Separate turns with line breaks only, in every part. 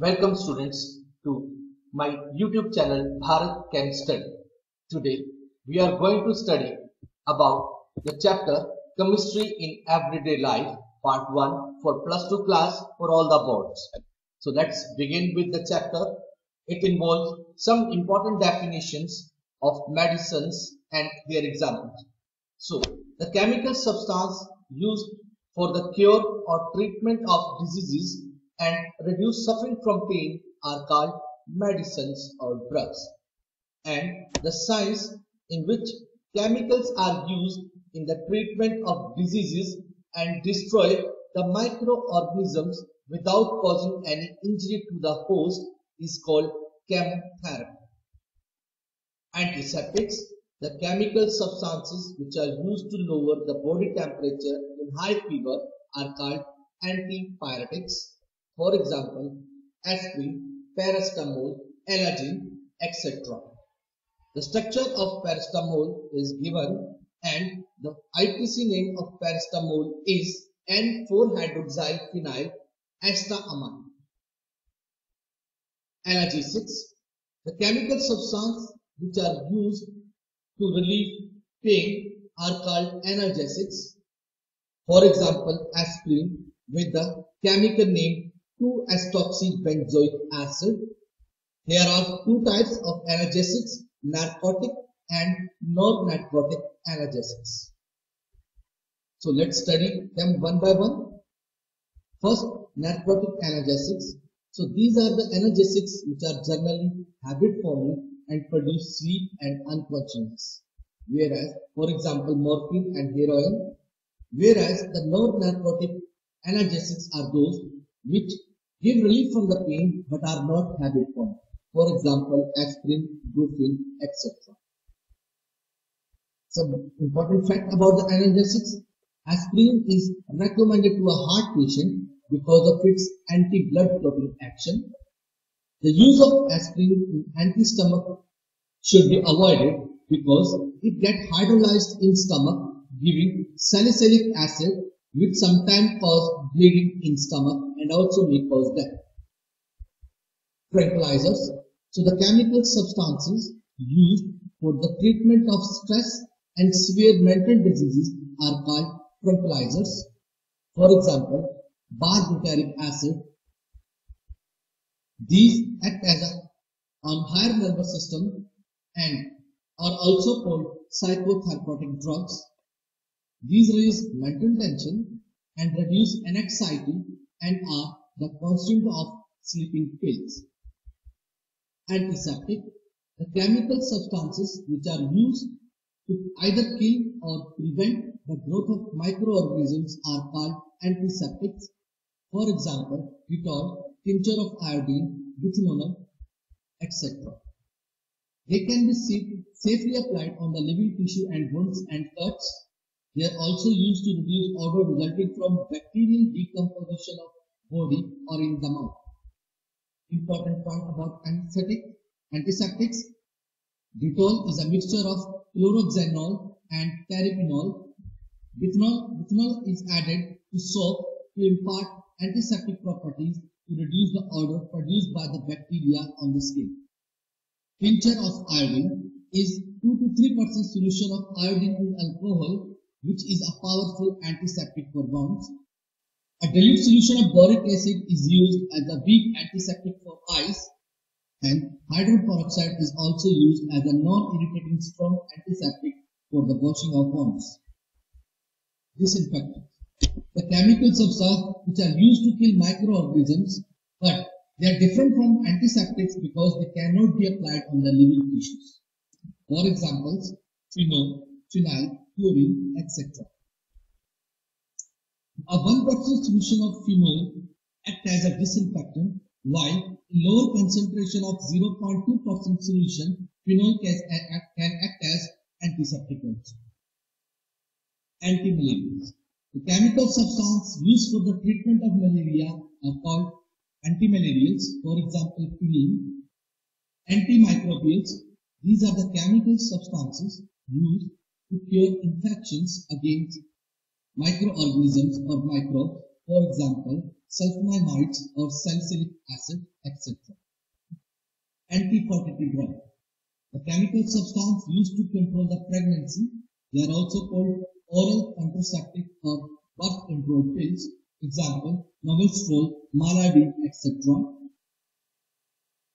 Welcome students to my YouTube channel Bharat Chem Study. Today we are going to study about the chapter Chemistry in Everyday Life part 1 for plus 2 class for all the boards. So let's begin with the chapter. It involves some important definitions of medicines and their examples. So the chemical substance used for the cure or treatment of diseases and reduce suffering from pain are called medicines or drugs. And the science in which chemicals are used in the treatment of diseases and destroy the microorganisms without causing any injury to the host is called chemotherapy. Antiseptics, the chemical substances which are used to lower the body temperature in high fever are called antipyretics for example, aspirin, paracetamol, allergen, etc. The structure of paracetamol is given and the IUPAC name of paracetamol is N4-hydroxyl phenyl acetamide. Analgesics, the chemical substances which are used to relieve pain are called analgesics. For example, aspirin with the chemical name 2-acetoxybenzoic acid. There are two types of analgesics, narcotic and non-narcotic analgesics. So let's study them one by one. First, narcotic analgesics. So these are the analgesics which are generally habit forming and produce sleep and unconsciousness. Whereas, for example, morphine and heroin. Whereas the non-narcotic analgesics are those which give relief from the pain but are not habit forming. For example, aspirin, brufen, etc. Some important fact about the analgesics. Aspirin is recommended to a heart patient because of its anti-blood clotting action. The use of aspirin in anti-stomach should be avoided because it gets hydrolyzed in stomach giving salicylic acid which sometimes cause bleeding in stomach and also may cause death. Tranquilizers. So the chemical substances used for the treatment of stress and severe mental diseases are called tranquilizers. For example, barbituric acid. These act as a on higher nervous system and are also called psychotherapeutic drugs. These release mental tension and reduce anxiety and are the constituent of sleeping pills. Antiseptic, the chemical substances which are used to either kill or prevent the growth of microorganisms are called antiseptics. For example, Dettol, tincture of iodine, bithionol, etc. They can be safely applied on the living tissue and wounds and cuts they are also used to reduce odor resulting from bacterial decomposition of body or in the mouth. Important point about antiseptic, antiseptics. Dettol is a mixture of chloroxylenol and terpineol. Bithionol, bithionol is added to soap to impart antiseptic properties to reduce the odor produced by the bacteria on the skin. Tincture of iodine is 2 to 3% solution of iodine in alcohol which is a powerful antiseptic for wounds. A dilute solution of boric acid is used as a weak antiseptic for eyes and hydrogen peroxide is also used as a non-irritating strong antiseptic for the washing of wounds. Disinfectant. The chemicals of substances which are used to kill microorganisms but they are different from antiseptics because they cannot be applied on the living tissues. For examples, phenol, phenyl, etc. A 1% solution of phenol acts as a disinfectant while a lower concentration of 0.2% solution phenol can, can act as antiseptic. Antimalarials. The chemical substance used for the treatment of malaria are called antimalarials, for example, quinine. Antimicrobials, these are the chemical substances used to cure infections against microorganisms or microbes, for example, sulfonamides or salicylic acid, etc. Anti-fertility drug. The chemical substance used to control the pregnancy. They are also called oral contraceptive or birth control pills. Example, Novestrol, Maladine, etc.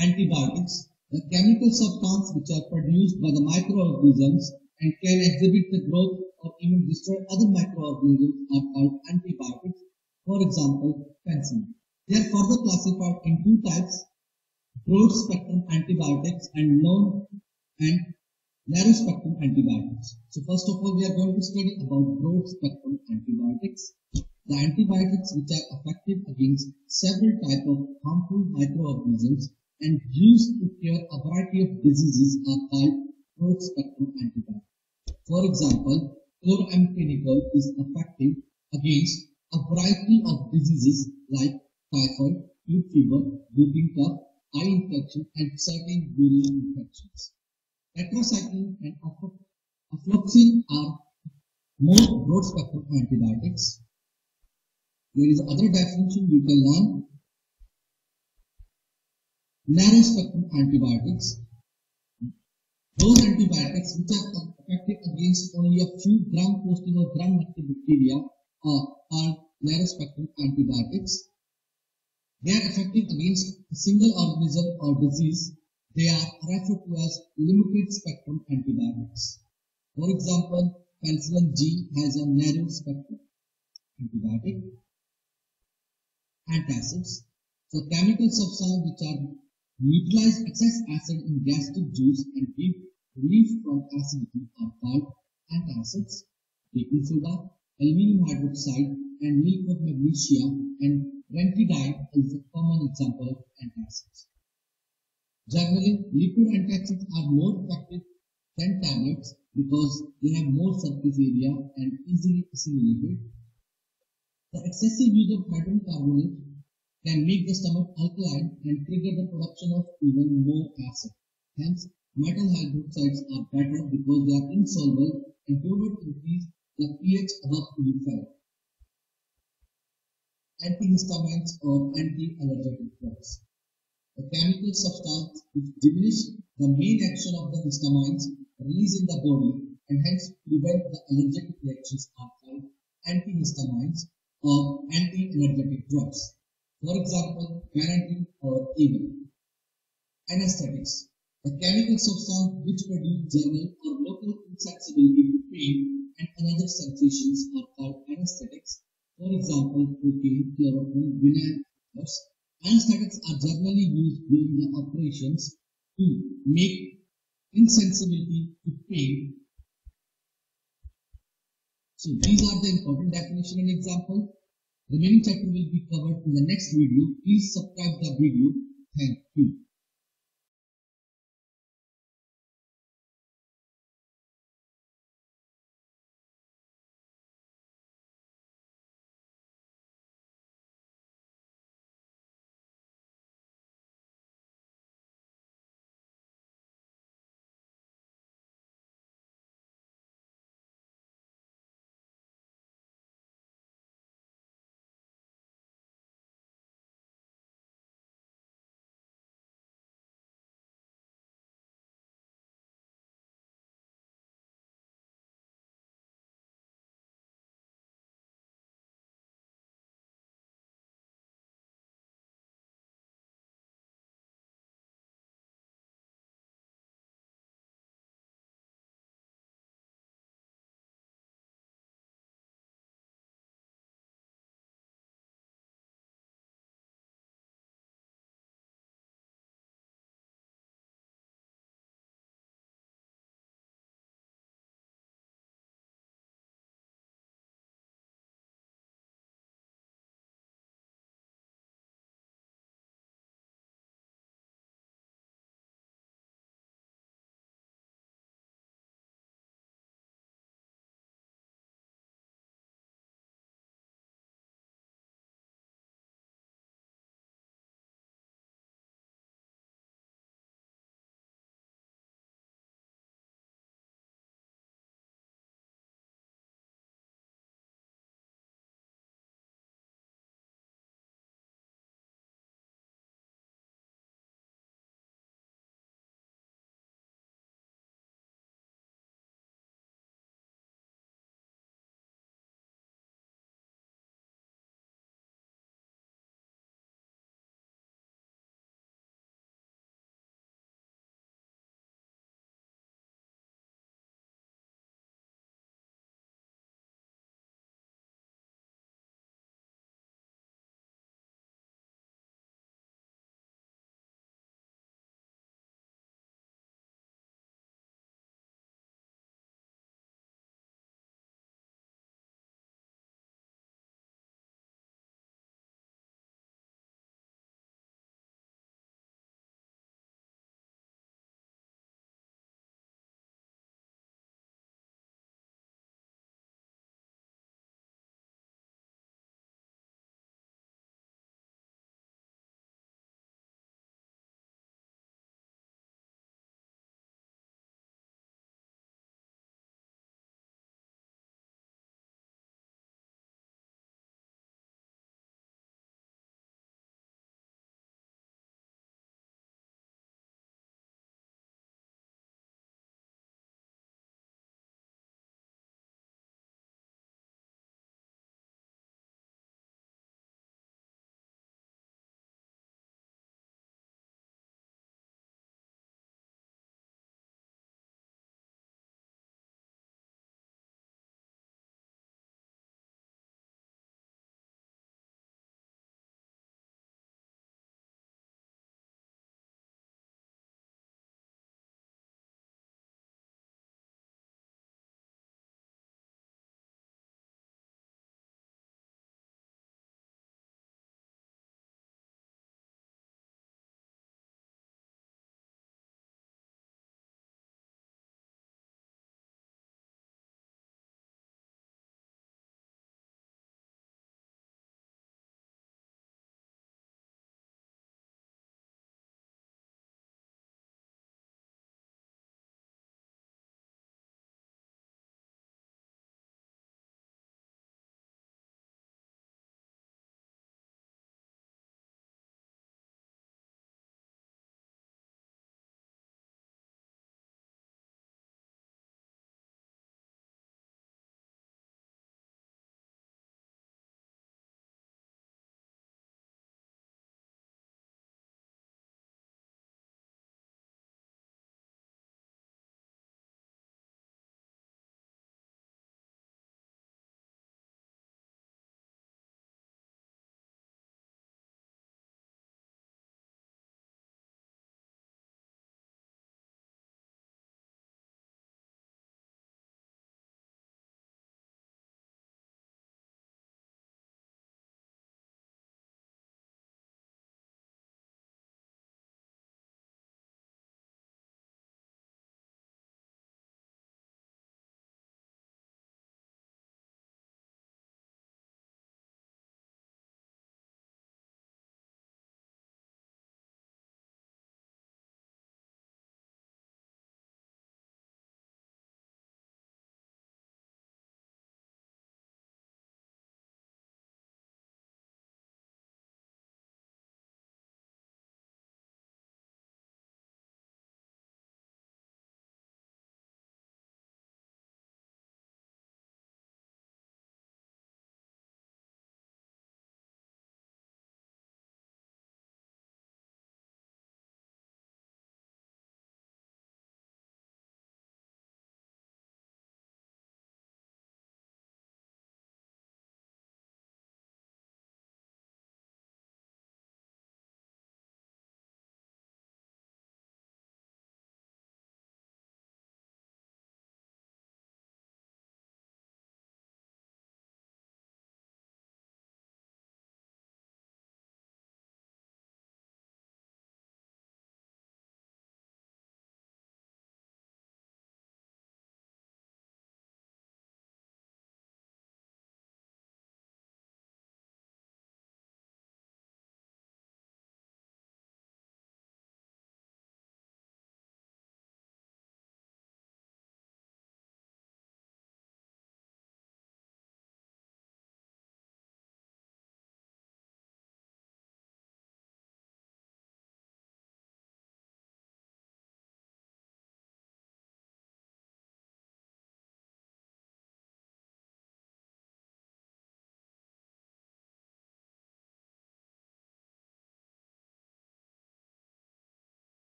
Antibiotics. The chemical substance which are produced by the microorganisms and can exhibit the growth or even destroy other microorganisms are called antibiotics. For example, penicillin. They are further classified in two types, broad spectrum antibiotics and and narrow spectrum antibiotics. So first of all, we are going to study about broad spectrum antibiotics. The antibiotics which are effective against several types of harmful microorganisms and used to cure a variety of diseases are called broad spectrum antibiotics. For example, chloramphenicol is effective against a variety of diseases like typhoid, flu fever, whooping cough, eye infection, and certain urinary infections. Tetracycline and ofloxacin are more broad spectrum antibiotics. There is other definition you can learn narrow spectrum antibiotics. Those antibiotics which are effective against only a few gram positive or gram negative bacteria are called narrow spectrum antibiotics. They are effective against a single organism or disease. They are referred to as limited spectrum antibiotics. For example, penicillin G has a narrow spectrum antibiotic. Antacids. So chemical substances which are Neutralize excess acid in gastric juice and give relief from acidity are called antacids. Baking soda, aluminum hydroxide, and milk of magnesia and ranitidine is a common example of antacids. Generally, liquid antacids are more effective than tablets because they have more surface area and easily assimilated. The excessive use of hydrogen carbonate can make the stomach alkaline and trigger the production of even more acid. Hence, metal hydroxides are better because they are insoluble and do not increase the pH above 25. Antihistamines or anti-allergenic drugs. The chemical substance which diminish the main action of the histamines released in the body and hence prevent the allergic reactions are called antihistamines or anti-allergenic drugs. For example, Benadryl or even anesthetics. The chemical substance which produce general or local insensibility to pain and another sensations are called anesthetics. For example, cocaine, chloroquine, vinyl, Anesthetics are generally used during the operations to make insensibility to pain. So these are the important definition and example. The remaining chapter will be covered in the next video. Please subscribe the video. Thank you.